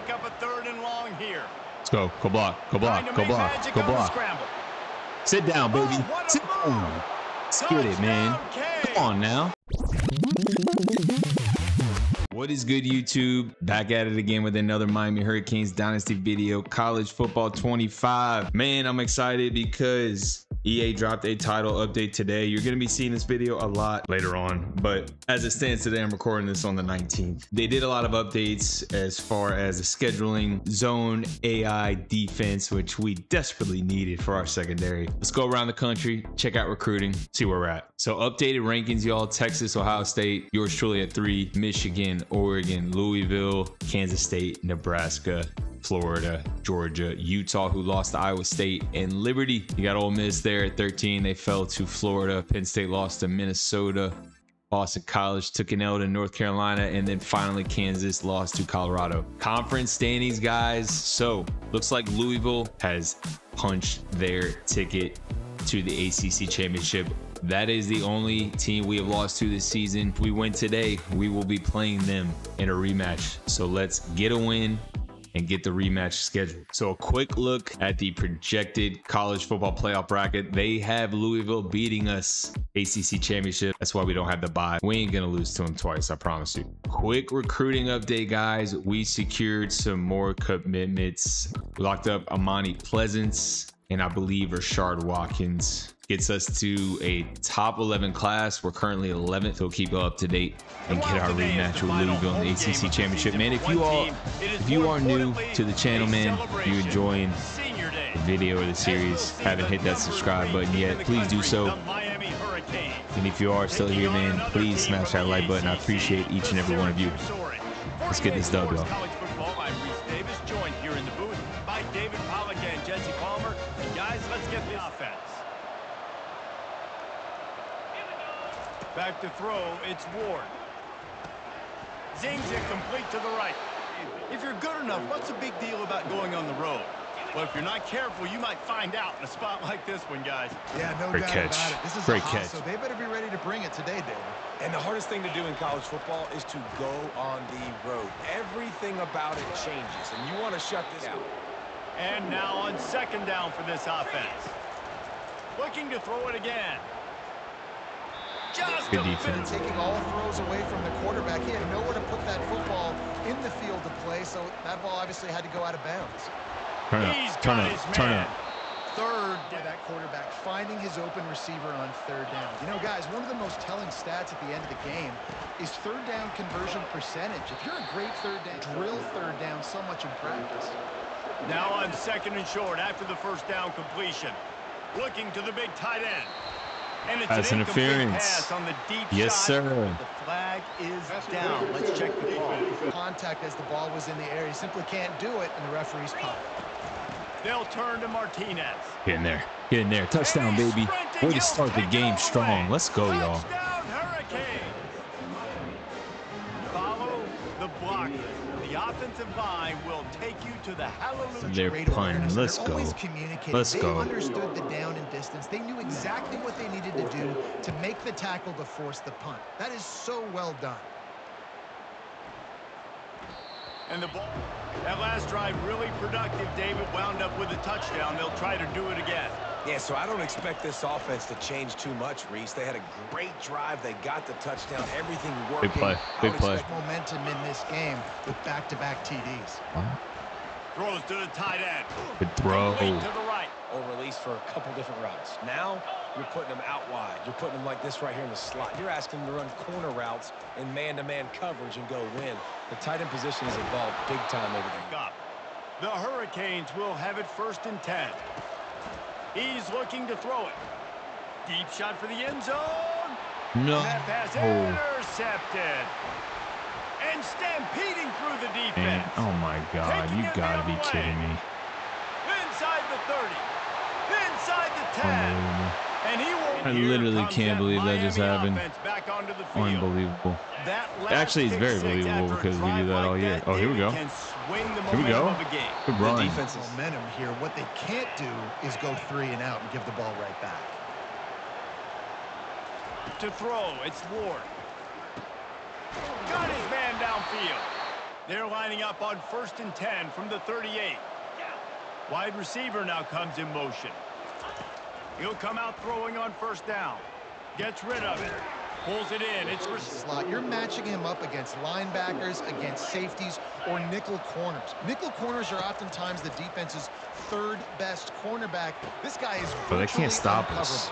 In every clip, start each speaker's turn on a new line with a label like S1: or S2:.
S1: pick up a third and long here.
S2: Let's go. Go block. Go block. Go block. Go block. Sit down, baby.
S1: Oh,
S2: Sit down. Get it, man. Come on now. What is good, YouTube? Back at it again with another Miami Hurricanes Dynasty video, College Football 25. Man, I'm excited because EA dropped a title update today. You're going to be seeing this video a lot later on, but as it stands today, I'm recording this on the 19th. They did a lot of updates as far as the scheduling, zone, AI, defense, which we desperately needed for our secondary. Let's go around the country, check out recruiting, see where we're at. So updated rankings, y'all, Texas, Ohio State, yours truly at three, Michigan, Oregon, Louisville, Kansas State, Nebraska, Florida, Georgia, Utah, who lost to Iowa State, and Liberty. You got Ole Miss there at 13. They fell to Florida. Penn State lost to Minnesota. Boston College took an L to North Carolina, and then finally Kansas lost to Colorado. Conference standings, guys. So looks like Louisville has punched their ticket to the ACC championship. That is the only team we have lost to this season. If we win today, we will be playing them in a rematch. So let's get a win and get the rematch scheduled. So a quick look at the projected college football playoff bracket. They have Louisville beating us ACC championship. That's why we don't have the bye. We ain't gonna lose to them twice, I promise you. Quick recruiting update, guys. We secured some more commitments. We locked up Amani Pleasance and I believe Rashard Watkins gets us to a top 11 class. We're currently 11th. We'll keep up to date and get our rematch with Louisville in the ACC championship. Man, if you all, if you are new to the channel, man, if you're enjoying the video or the series, haven't hit that subscribe button yet, please do so. And if you are still here, man, please smash that like button. I appreciate each and every one of you. Let's get this dub, y'all.
S1: Back to throw, it's Ward. Zings it complete to the right. If you're good enough, what's the big deal about going on the road? Well, if you're not careful, you might find out in a spot like this one, guys.
S3: Yeah, no
S2: Great
S3: doubt
S2: catch.
S3: about it. This is
S2: Great
S3: a
S2: catch.
S3: so they better be ready to bring it today, David.
S4: And the hardest thing to do in college football is to go on the road. Everything about it changes, and you want to shut this out.
S1: And now on second down for this offense. Looking to throw it again. Just
S2: Good defense.
S3: Taking all throws away from the quarterback. He had nowhere to put that football in the field to play, so that ball obviously had to go out of bounds.
S2: Turn
S1: He's
S2: up, turn
S1: got
S2: up, turn
S1: man.
S2: up.
S1: Third
S3: By that quarterback finding his open receiver on third down. You know, guys, one of the most telling stats at the end of the game is third down conversion percentage. If you're a great third down, drill third down so much in practice.
S1: Now on second and short after the first down completion. Looking to the big tight end. And it's
S2: Pass
S1: an
S2: interference.
S1: pass on the deep
S2: Yes,
S1: shot.
S2: sir.
S1: The flag is down. Let's check the call.
S3: Contact as the ball was in the air. He simply can't do it, and the referee's caught.
S1: They'll turn to Martinez.
S2: Get in there. Get in there. Touchdown, baby.
S1: sprinting.
S2: Way to start the game strong. Let's go, y'all.
S1: Offensive line will take you to the hallelujah.
S2: They're
S3: Great
S2: punting.
S3: awareness, and
S2: Let's go. Let's
S3: they
S2: go.
S3: understood the down and distance. They knew exactly what they needed to do to make the tackle to force the punt. That is so well done.
S1: And the ball. That last drive really productive. David wound up with a touchdown. They'll try to do it again.
S4: Yeah, so I don't expect this offense to change too much, Reese. They had a great drive. They got the touchdown. Everything working.
S2: play. Big
S3: would
S2: play.
S3: expect momentum in this game with back-to-back TDs.
S1: Throws to the tight end.
S2: Good throw.
S1: To the right.
S4: Or release for a couple different routes. Now, you're putting them out wide. You're putting them like this right here in the slot. You're asking them to run corner routes in man-to-man coverage and go win. The tight end position has evolved big time over the
S1: Up. The Hurricanes will have it first and 10. He's looking to throw it. Deep shot for the end zone.
S2: No.
S1: That pass
S2: Oh,
S1: intercepted. And stampeding through the defense.
S2: man. Oh, my God. You got to be kidding me.
S1: Inside the 30. Inside the 10.
S2: Unbelievable.
S1: And he will
S2: I literally can't believe that just happened.
S1: offense Back onto the field.
S2: Unbelievable. Actually, it's very believable because we do that all year. Oh, here we go.
S1: Swing the
S2: Here we
S1: momentum
S2: go.
S1: of a game.
S2: Good run.
S4: defense is
S3: Momentum here. What they can't do is go three and out and give the ball right back.
S1: To throw, it's Ward. Got his man downfield. They're lining up on first and 10 from the 38. Wide receiver now comes in motion. He'll come out throwing on first down. Gets rid of it. Pulls it in. It's for
S3: slot. You're matching him up against linebackers, against safeties, or nickel corners. Nickel corners are oftentimes the defense's third best cornerback. This guy is
S2: But they can't stop us.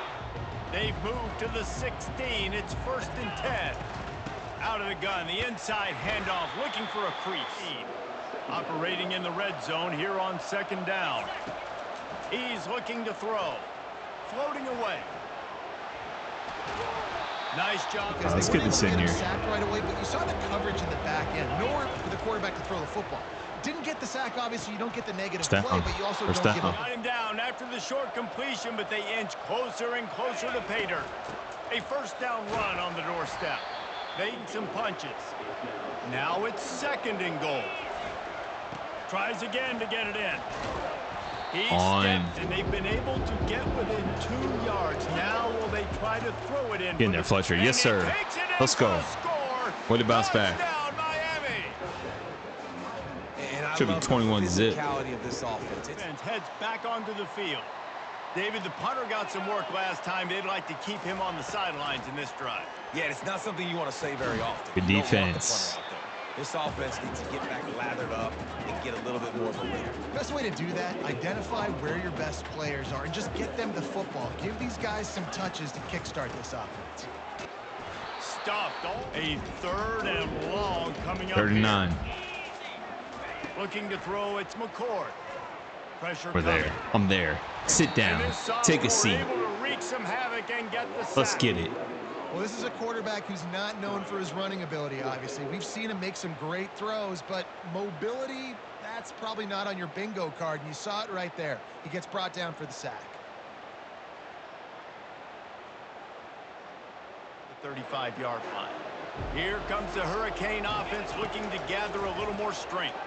S1: They've moved to the 16. It's first and 10. Out of the gun, the inside handoff, looking for a crease. Operating in the red zone here on second down. He's looking to throw. Floating away. Nice job.
S3: Because
S2: Let's
S3: they
S2: get
S3: weren't
S2: this
S3: able to
S2: in here.
S3: Sacked right away, but you saw the coverage in the back end. Nowhere for the quarterback to throw the football. Didn't get the sack, obviously. You don't get the negative
S2: negative down.
S3: play, but you also
S2: First
S3: don't
S2: down.
S3: give up
S1: Got him down after the short completion, but they inch closer and closer to pay dirt. A first down run on the doorstep. Made some punches. Now it's second and goal. Tries again to get it in. He
S2: On.
S1: and they've been able to get within two yards. Now will they try to throw it in?
S2: Get in there, Fletcher.
S1: and
S2: Yes, sir.
S1: takes it in
S2: Let's go.
S1: the Score.
S2: Way to bounce back.
S1: Touchdown, Miami.
S4: And
S2: Should be 21 zip.
S4: of this offense. It's
S1: heads back onto the field. David, the punter got some work last time. They'd like to keep him on the sidelines in this drive.
S4: Yeah, it's not something you want to say very often.
S2: Good
S4: You don't the
S2: defense.
S4: Punter out there. This offense needs to get back lathered up and get a little bit more of a rhythm.
S3: Best way to do that, identify where your best players are and just get them the football. Give these guys some touches to kickstart this offense.
S1: Stuffed. A third and long coming up.
S2: 39.
S1: here. Looking to throw. It's McCord. Pressure
S2: We're
S1: coming.
S2: there. I'm there. Sit down. Take a seat.
S1: Able to wreak some havoc and get the
S2: Let's get it.
S3: Well, this is a quarterback who's not known for his running ability, obviously. We've seen him make some great throws, but mobility, that's probably not on your bingo card, and you saw it right there. He gets brought down for the sack.
S1: The 35-yard line. Here comes the Hurricane offense looking to gather a little more strength.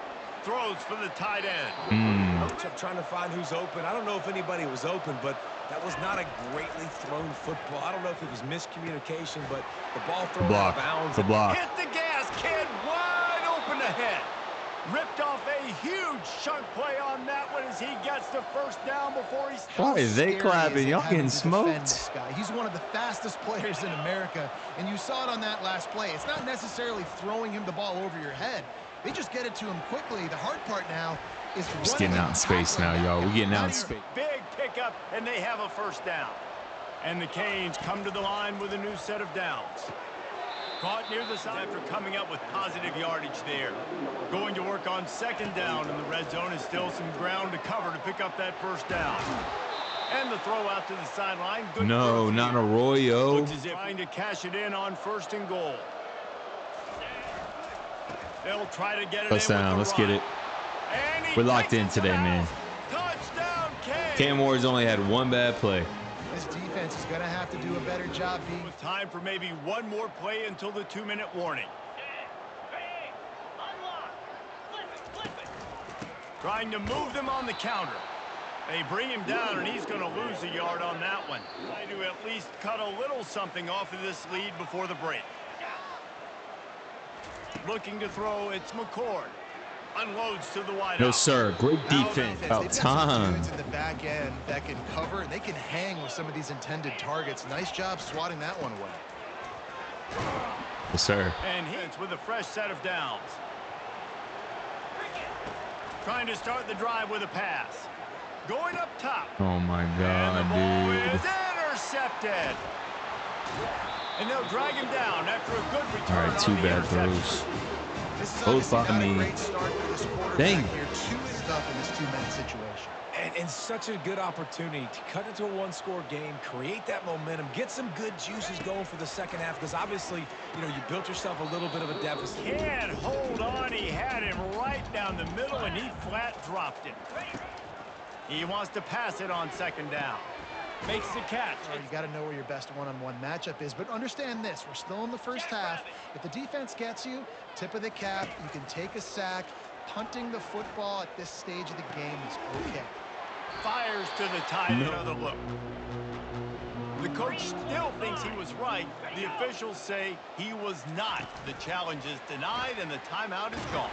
S1: Throws for the tight end.
S2: Mm.
S4: Coach, I'm trying to find who's open. I don't know if anybody was open, but that was not a greatly thrown football. I don't know if it was miscommunication, but the ball
S2: The
S4: thrown
S2: block.
S4: out of bounds.
S2: The block.
S1: Hit the gas, kid. Wide open ahead. Ripped off a huge chunk play on that one as he gets the first down before he's...
S2: Why are they
S3: scary
S2: clapping? Y'all getting smoked?
S3: This guy? He's one of the fastest players in America, and you saw it on that last play. It's not necessarily throwing him the ball over your head. They just get it to him quickly. The hard part now is
S2: Just
S3: running
S2: getting out in space now, y'all. We're getting out in space.
S1: Big pickup, and they have a first down. And the Canes come to the line with a new set of downs. Caught near the side after coming up with positive yardage there. Going to work on second down, and the red zone is still some ground to cover to pick up that first down. And the throw out to the sideline. Good
S2: No,
S1: throw.
S2: not Arroyo.
S1: Looks as if trying to cash it in on first and goal. They'll try to get it
S2: Let's
S1: in with
S2: down. Let's get it. We're locked in today, man.
S1: Touchdown, Canes.
S2: Cam Ward's only had one bad play.
S3: This defense is going to have to do a better job being
S1: With time for maybe one more play until the two-minute warning. Trying to move them on the counter. They bring him down, and he's going to lose a yard on that one. Try to at least cut a little something off of this lead before the break. Looking to throw, it's McCord. Unloads to the wide
S2: No, sir. Great defense. About time.
S3: in the back end that can cover, they can hang with some of these intended targets. Nice job swatting that one away.
S2: Yes, sir.
S1: And hits with a fresh set of downs. Trying to start the drive with a pass. Going up top.
S2: Oh, my
S1: and the ball
S2: God,
S1: is
S2: dude.
S1: intercepted. And they'll drag him down after a good return
S2: All right, two bad
S1: interception.
S2: throws. Both
S3: obviously
S2: by me.
S3: a great start for this quarterback
S2: Dang.
S3: here. Two stuff in this two-minute situation.
S4: And, and such a good opportunity to cut into a one-score game, create that momentum, get some good juices going for the second half, because obviously, you know, you built yourself a little bit of a deficit.
S1: Can't hold on. He had him right down the middle, and he flat dropped it. He wants to pass it on second down. Makes the catch.
S3: All right, you got to know where your best one-on-one matchup is. But understand this: we're still in the first half. If the defense gets you, tip of the cap. You can take a sack. Punting the football at this stage of the game is okay.
S1: Fires to the tight end. Another look. The coach still thinks he was right. The officials say he was not. The challenge is denied, and the timeout is gone.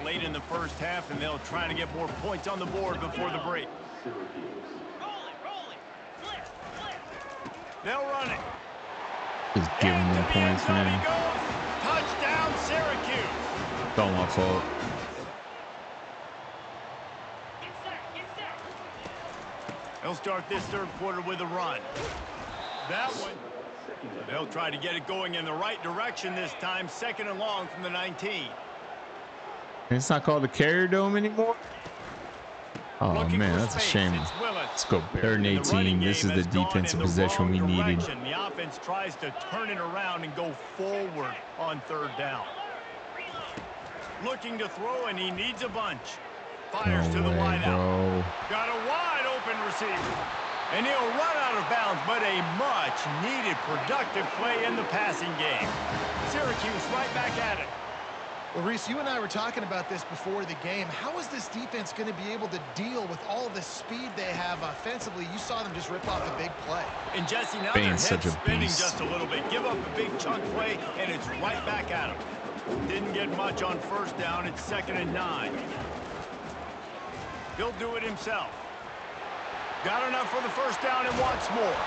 S1: out late in the first half, and they'll try to get more points on the board before the break. They'll run it.
S2: Just giving
S1: And
S2: them
S1: to the end
S2: points,
S1: he
S2: man.
S1: goes. Touchdown, Syracuse.
S2: It's all my fault.
S1: They'll start this third quarter with a run. That one. They'll try to get it going in the right direction this time. Second and long from the 19.
S2: It's not called the Carrier Dome anymore. Oh man, that's a shame. Let's go. Third and 18. This is the defensive possession we
S1: wrong
S2: needed.
S1: direction. The offense tries to turn it around and go forward on third down. Looking to throw, and he needs a bunch. Fires to the
S2: way,
S1: wide out. Got a wide open receiver. And he'll run out of bounds, but a much needed productive play in the passing game. Syracuse right back at it.
S3: Well, Reese, you and I were talking about this before the game. How is this defense going to be able to deal with all the speed they have offensively? You saw them just rip off a big play.
S1: And Jesse, now
S2: Bane's
S1: their
S2: such
S1: head's
S2: a
S1: spinning
S2: beast.
S1: just a little bit. Give up a big chunk play, and it's right back at him. Didn't get much on first down. It's second and nine. He'll do it himself. Got enough for the first down and wants more.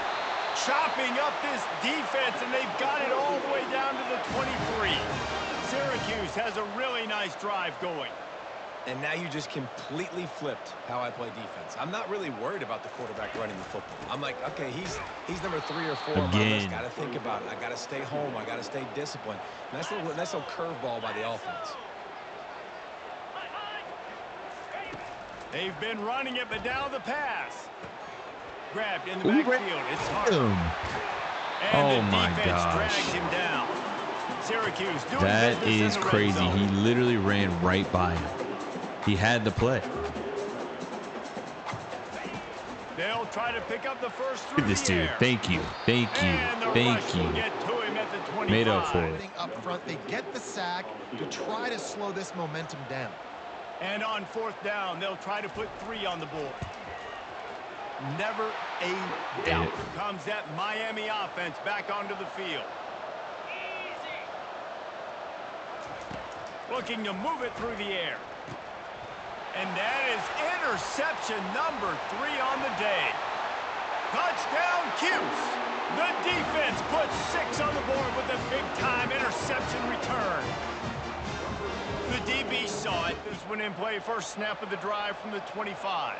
S1: Chopping up this defense, and they've got it all the way down to the 23. Syracuse has a really nice drive going.
S4: And now you just completely flipped how I play defense. I'm not really worried about the quarterback running the football. I'm like, okay, he's he's number three or four on my.
S2: Again.
S4: Got to think about it. I got to stay home. I got to stay disciplined. Nice little, nice little curveball by the offense.
S1: They've been running it, but now the pass. Grabbed in the
S2: Ooh,
S1: backfield. It's hard. And
S2: Oh
S1: the
S2: my
S1: defense
S2: gosh.
S1: drags him down. Syracuse doing
S2: That
S1: business in
S2: is
S1: the red
S2: crazy. He literally ran right by him. He had the play.
S1: They'll try to pick up the first
S2: Look at this dude. Thank you. Thank you.
S1: And the rush
S2: Thank you.
S1: get to him at the 25.
S2: Made up for it.
S3: Up front, they get the sack to try to slow this momentum down.
S1: And on fourth down, they'll try to put three on the board. Never a doubt comes that Miami offense back onto the field. Looking to move it through the air. And that is interception number three on the day. Touchdown, Cuse. The defense puts six on the board with a big-time interception return. The DB saw it. This one in play first snap of the drive from the 25.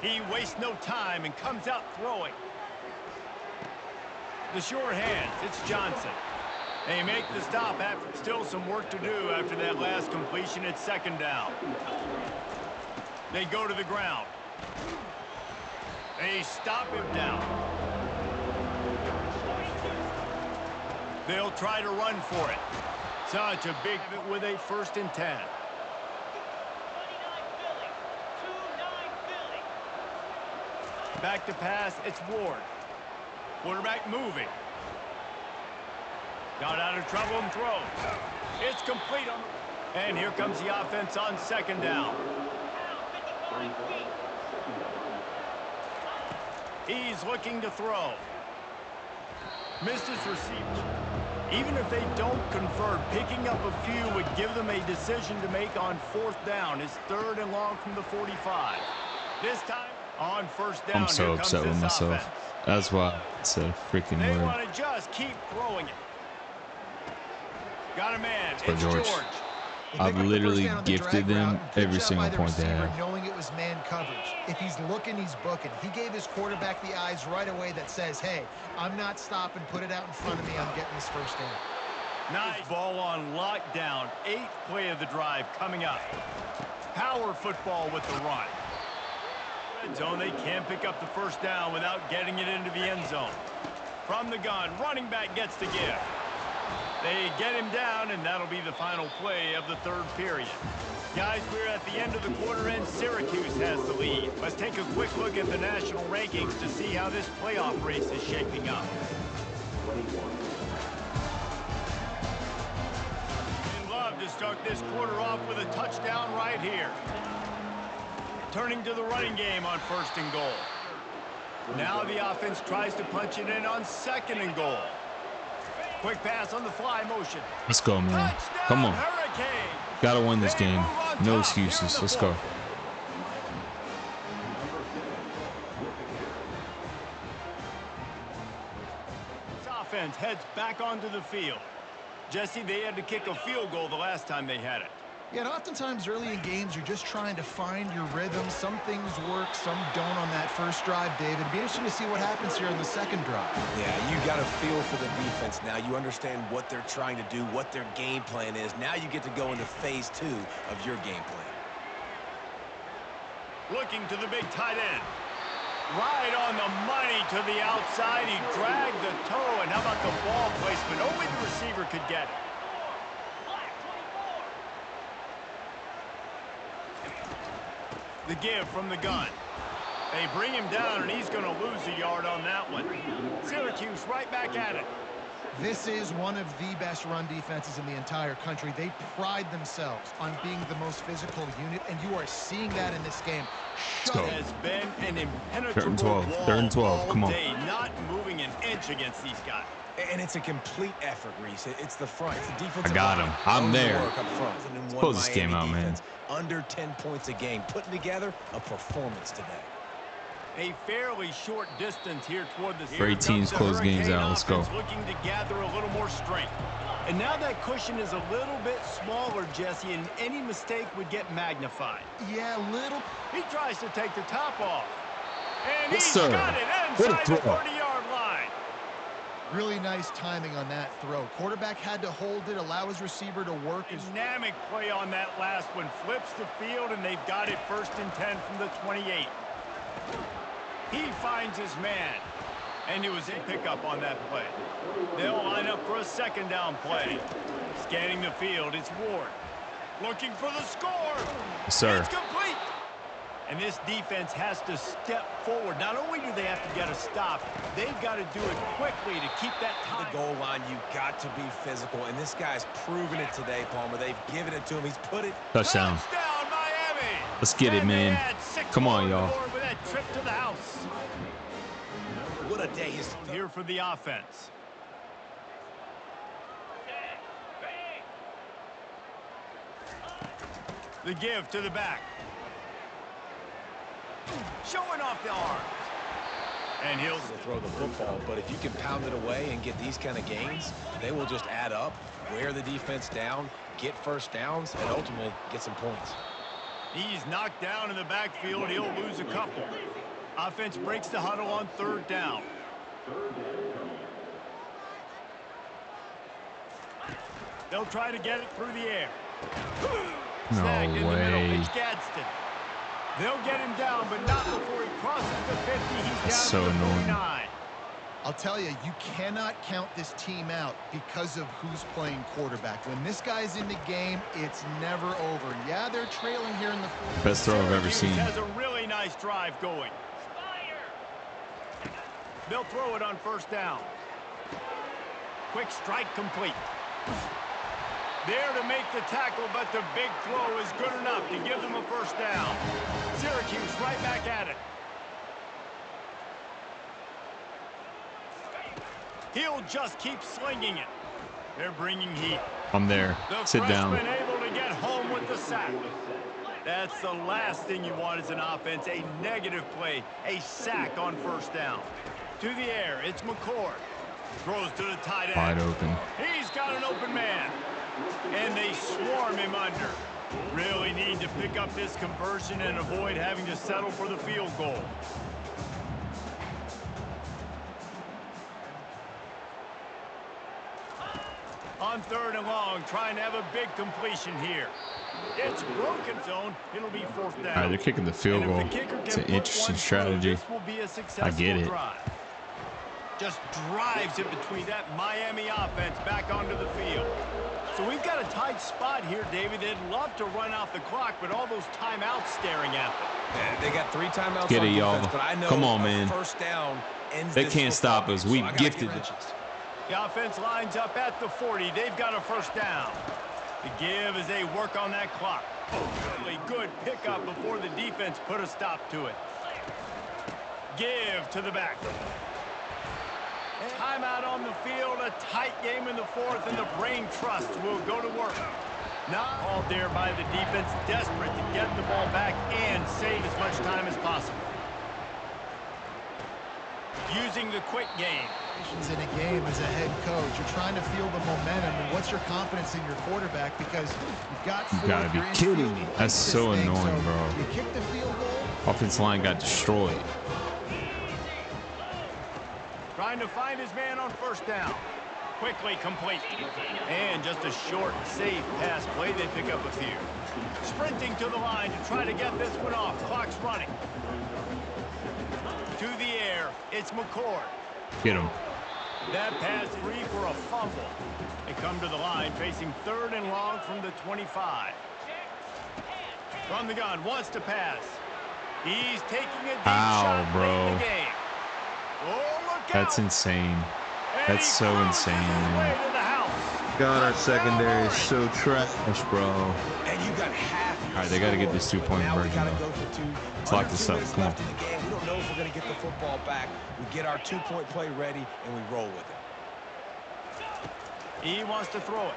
S1: He wastes no time and comes out throwing. The short hands, it's Johnson. They make the stop after still some work to do after that last completion at second down. They go to the ground. They stop him down. They'll try to run for it. Such a big with a first and 10. Back to pass, it's Ward. Quarterback moving. Got out of trouble and throws. It's complete on the... And here comes the offense on second down. He's looking to throw. Missed his receiver. Even if they don't convert, picking up a few would give them a decision to make on fourth down. It's third and long from the 45. This time on first down,
S2: I'm so upset with myself.
S1: offense.
S2: That's why it's a freaking
S1: They
S2: word.
S1: want to just keep throwing it. Got a man.
S2: for
S1: it's
S2: George.
S1: George.
S2: I've
S3: pick up the
S2: literally
S3: first down on the
S2: gifted them
S3: route.
S2: Every single
S3: by the
S2: point they
S3: receiver
S2: have.
S3: Knowing it was man coverage. If he's looking, he's booking. He gave his quarterback the eyes right away that says, hey, I'm not stopping. Put it out in front of me. I'm getting this first down.
S1: Nice ball on lockdown. Eighth play of the drive coming up. Power football with the run. Red zone, they can't pick up the first down without getting it into the end zone. From the gun, running back gets the gift. They get him down, and that'll be the final play of the third period. Guys, we're at the end of the quarter, and Syracuse has the lead. Let's take a quick look at the national rankings to see how this playoff race is shaping up. And love to start this quarter off with a touchdown right here. Turning to the running game on first and goal. Now the offense tries to punch it in on second and goal. Quick pass on the fly motion.
S2: Let's go, man.
S1: Touchdown,
S2: Come on.
S1: Hurricanes!
S2: Gotta win this game. No excuses. Let's go.
S1: This offense heads back onto the field. Jesse, they had to kick a field goal the last time they had it.
S3: Yeah, and oftentimes early in games, you're just trying to find your rhythm. Some things work, some don't on that first drive, David. It'd be interesting to see what happens here on the second drive.
S4: Yeah, you got a feel for the defense now. You understand what they're trying to do, what their game plan is. Now you get to go into phase two of your game plan.
S1: Looking to the big tight end. Right on the money to the outside. He dragged the toe, and how about the ball placement? Only the receiver could get it. The give from the gun. They bring him down, and he's going to lose a yard on that one. Syracuse right back at it.
S3: This is one of the best run defenses in the entire country. They pride themselves on being the most physical unit, and you are seeing that in this game. Shut
S2: go.
S3: it.
S1: Has been an impenetrable
S2: Third and 12.
S1: wall
S2: Third and 12. Come on.
S1: day, not moving an inch against these guys.
S4: And it's a complete effort, Reese. It's the front. It's the defensive
S2: I got him. I'm there.
S4: work up front. And then
S2: Let's close this game
S4: Miami
S2: out, man.
S4: defense, Under 10 points a game. Putting together a performance today.
S1: A fairly short distance here toward the
S2: Great teams close games out. Let's go.
S1: Looking to gather a little more strength. And now that cushion is a little bit smaller, Jesse, and any mistake would get magnified.
S3: Yeah, a little.
S1: He tries to take the top off. And
S2: Yes,
S1: he's
S2: sir.
S1: got it inside the
S2: throw.
S1: 30-yard line.
S3: Really nice timing on that throw. Quarterback had to hold it, allow his receiver to work his
S1: Dynamic play on that last one. Flips the field, and they've got it first and 10 from the 28. He finds his man. And he was in pickup on that play. They'll line up for a second down play. Scanning the field, it's Ward. Looking for the score.
S2: Yes, sir.
S1: It's complete. And this defense has to step forward. Not only do they have to get a stop, they've got to do it quickly to keep that
S4: The goal line, you've got to be physical. And this guy's proven it today, Palmer. They've given it to him. He's put it
S2: Touchdown.
S1: Touchdown, Miami.
S2: Let's get it,
S1: And they
S2: man.
S1: add six
S2: Come on,
S1: more
S2: y'all.
S4: What a day his
S1: Here for the offense. The give to the back. Showing off the arms. And he'll
S4: to throw the football, but if you can pound it away and get these kind of gains, they will just add up, wear the defense down, get first downs, and ultimately get some points.
S1: He's knocked down in the backfield. He'll lose a couple. Offense breaks the huddle on third down. They'll try to get it through the air.
S2: No
S1: Snagged in the middle.
S2: way.
S1: It's Gadsden. They'll get him down, but not before he crosses the 50. He's down
S2: That's
S1: to
S2: so
S1: the
S2: annoying.
S1: 49.
S3: I'll tell you, you cannot count this team out because of who's playing quarterback. When this guy's in the game, it's never over. Yeah, they're trailing here in the fourth.
S2: Best throw I've ever seen.
S1: has a really nice drive going. They'll throw it on first down. Quick strike complete. There to make the tackle, but the big throw is good enough to give them a first down. Syracuse right back at it. He'll just keep slinging it. They're bringing heat.
S2: I'm there.
S1: The
S2: Sit down.
S1: able to get home with the sack. That's the last thing you want as an offense, a negative play, a sack on first down. To the air, it's McCord. Throws to the tight end.
S2: Wide open.
S1: He's got an open man. And they swarm him under. Really need to pick up this conversion and avoid having to settle for the field goal. On third and long, trying to have a big completion here. It's broken zone. It'll be fourth down.
S2: All right, they're kicking the field goal.
S1: the
S2: It's an interesting
S1: through,
S2: strategy.
S1: This will be a
S2: I get it.
S1: drive. Just drives it between that Miami offense back onto the field. So we've got a tight spot here, David. They'd love to run out the clock, but all those timeouts staring at them.
S4: Yeah, they got three timeouts
S2: Get
S4: on
S2: it, y'all.
S4: defense, but I know
S2: Come on, man.
S4: First down ends
S2: They can't stop us. We
S4: I gotta
S2: gifted it.
S1: The offense lines up at the 40. They've got a first down. The give as they work on that clock. Really good pickup before the defense put a stop to it. Give to the back. Timeout on the field, a tight game in the fourth, and the brain trust will go to work. Not called there by the defense, desperate to get the ball back and save as much time as possible. Using the quick game.
S3: In a game as a head coach, you're trying to feel the momentum, and what's your confidence in your quarterback? Because you've got
S2: you gotta be kidding me. That's so annoying,
S3: so
S2: bro.
S3: You kick the field goal,
S2: Offense line got destroyed.
S1: Trying to find his man on first down. Quickly complete. And just a short, safe pass play. They pick up a few. Sprinting to the line to try to get this one off. Clock's running. To the air. It's McCord.
S2: Get him.
S1: That pass free for a fumble. They come to the line facing third and long from the 25. From the gun, wants to pass. He's taking a deep
S2: Ow,
S1: shot
S2: bro.
S1: the game. Oh,
S2: That's insane. That's so insane,
S1: his
S2: man.
S1: way to the house.
S2: God, our secondary is so trash, bro.
S4: And you got half
S2: All right, they gotta get this two-point
S4: now
S2: conversion,
S4: gotta
S2: though.
S4: go for two.
S2: Let's lock this up. Come on.
S4: the game. We don't know if we're gonna get the football back. We get our two-point play ready and we roll with it.
S1: He wants to throw it.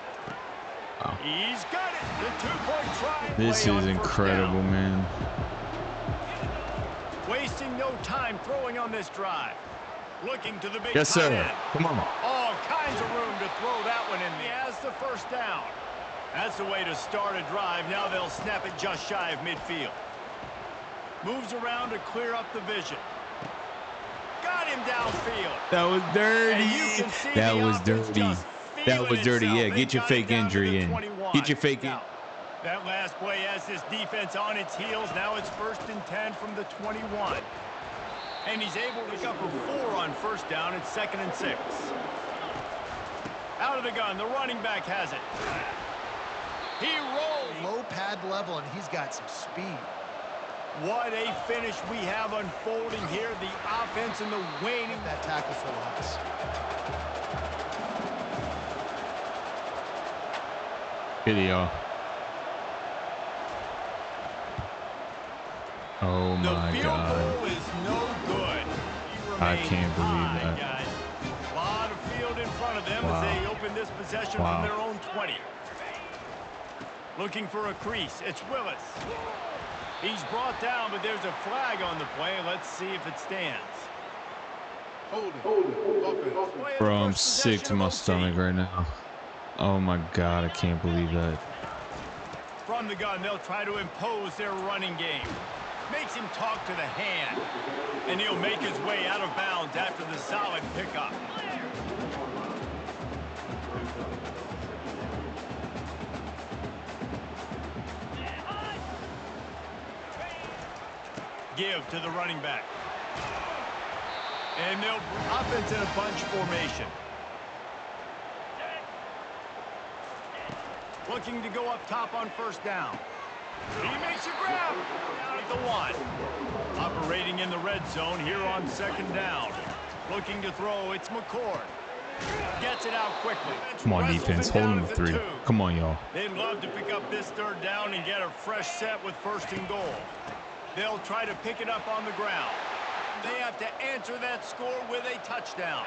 S2: Wow.
S1: He's got it. The two-point try.
S2: This is incredible,
S1: down.
S2: man.
S1: Wasting no time throwing on this drive. Looking to the big
S2: Yes, sir.
S1: end.
S2: Come on.
S1: All kinds of room to throw that one in. He has the first down. That's the way to start a drive. Now they'll snap it just shy of midfield. Moves around to clear up the vision. Got him downfield.
S2: That was dirty. That was dirty. That was dirty.
S1: itself.
S2: Yeah,
S1: They
S2: get your fake
S1: it down to
S2: injury in.
S1: 21.
S2: Get your fake in.
S1: That last play has this defense on its heels. Now it's first and 10 from the 21. And he's able to pick up a four on first down. It's second and six. Out of the gun. The running back has it. He rolls.
S3: low pad level, and he's got some speed.
S1: What a finish we have unfolding here. The offense and the waning.
S3: That tackle for loss.
S2: Video. Oh
S1: The
S2: my
S1: field
S2: god.
S1: goal is no good. He
S2: I can't believe that.
S1: Guys. Lot of field in front of them
S2: Wow.
S1: as they open this possession
S2: Wow.
S1: from their own 20. Looking for a crease. It's Willis. He's brought down, but there's a flag on the play. Let's see if it stands. Play of
S2: Bro, I'm sick to my stomach right now. Oh my god, I can't believe that.
S1: From the gun, they'll try to impose their running game. Makes him talk to the hand. And he'll make his way out of bounds after the solid pickup. Give to the running back. And they'll offense in a bunch formation. Looking to go up top on first down. He makes a grab. Down at the one. Operating in the red zone here on second down. Looking to throw. It's McCord. Gets it out quickly.
S2: Come on, defense. Hold to
S1: the
S2: three.
S1: two.
S2: Come on, y'all.
S1: They'd love to pick up this third down and get a fresh set with first and goal. They'll try to pick it up on the ground. They have to answer that score with a touchdown.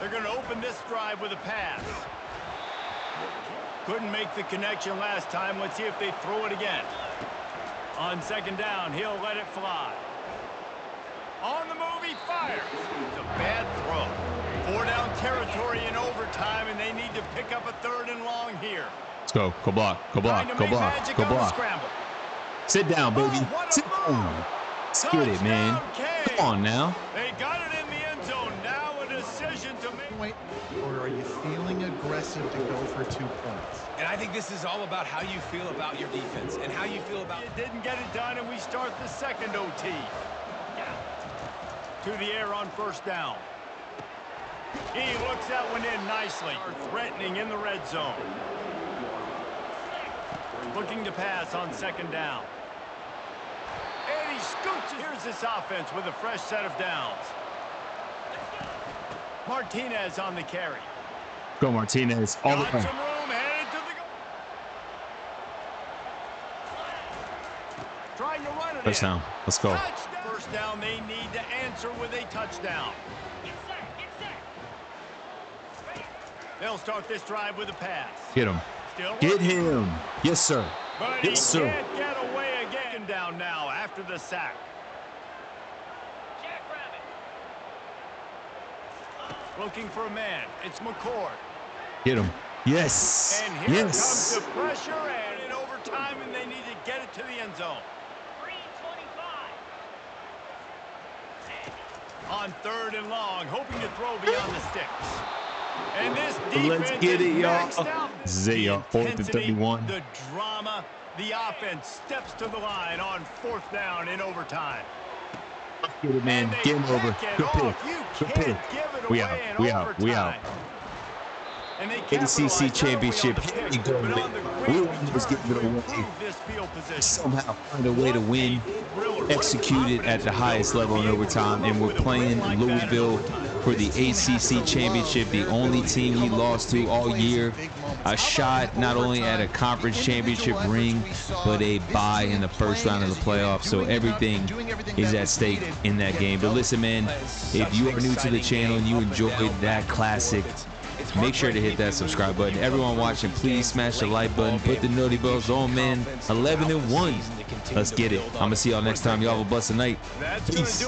S1: They're going to open this drive with a pass. Couldn't make the connection last time. Let's see if they throw it again. On second down, he'll let it fly. On the move, he fires. It's a bad throw. Four down territory in overtime, and they need to pick up a third and long here.
S2: Let's go. Go block. Go block. Go block. Go block. Sit down,
S1: oh, baby. Oh,
S2: Sit down. Let's get it, man. Come on now.
S3: Or are you feeling aggressive to go for two points?
S4: And I think this is all about how you feel about your defense and how you feel about
S1: It didn't get it done, and we start the second OT. To the air on first down. He looks that one in nicely. Threatening in the red zone. Looking to pass on second down. And he scoots. it. Here's this offense with a fresh set of downs. Martinez on the carry.
S2: Go, Martinez. All the way.
S1: some room, headed to the. Trying to run it in.
S2: Let's go.
S1: Touchdown. First down, they need to answer with a touchdown. They'll start this drive with a pass.
S2: Get him.
S1: Still
S2: Get
S1: working.
S2: him. Yes, sir.
S1: But he
S2: Yes, sir.
S1: can't get away again. Down now after the sack. Looking for a man. It's McCord.
S2: Get him. Yes.
S1: And here
S2: Yes.
S1: comes the pressure and in overtime, and they need to get it to the end zone. On third and long, hoping to throw beyond the sticks. And this defense
S2: Let's get it, y'all.
S1: maxed out.
S2: This is it, y'all. Fourth and 31.
S1: The drama, the offense steps to the line on fourth down in overtime.
S2: Get it, man. Game over.
S1: it
S2: Good pick. Good pick. We out. We out. We out.
S1: overtime. And they
S2: ACC
S1: capitalized not only on
S2: championship. Here we go,
S1: but
S2: man.
S1: on
S2: We
S1: great
S2: almost
S1: return
S2: gave it
S1: to
S2: away.
S1: improve this field position.
S2: Somehow find a way to win.
S1: Thriller.
S2: Executed at the highest level in overtime, and we're playing Louisville for the ACC championship, the only team we lost to all year. A shot not only at a conference championship ring, but a bye in the first round of the playoffs. So everything is at stake in that game. But listen, man, if you are new to the channel and you enjoyed that classic, make sure to hit that subscribe button. Everyone watching, please smash the like button, put the noti bells on, man. 11 and 1. Let's get it. I'm going to see y'all next time. Y'all have a blessed night. Peace.